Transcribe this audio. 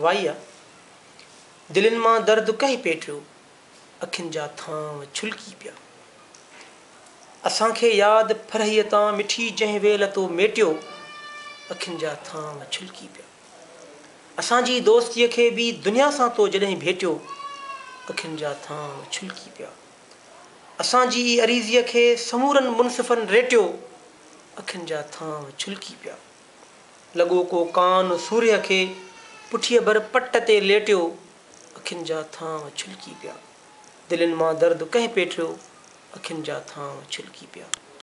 Y आहे दिलनि मां दर्दु कंहिं पेटियो अखियुनि जा थाम छुलकी पिया असांखे यादि फरहीअ तां मिठी जंहिं वेल तो मेटियो अखियुनि जा थांव छुलकी पिया असांजी दोस्तीअ खे बि दुनिया सां तो जॾहिं भेटियो अखियुनि जा थाम छुलकी पिया असांजी अरीज़ीअ खे समूरनि मुनसिफ़नि रेटियो अखियुनि जा थाम छुलकी पिया लॻो को कान सूर्य खे पुठीअ भर पट ते लेटियो अखियुनि जा थांव छिलकी पिया दिलनि मां दर्द कंहिं पेठियो अखियुनि जा थांव छिलकी पिया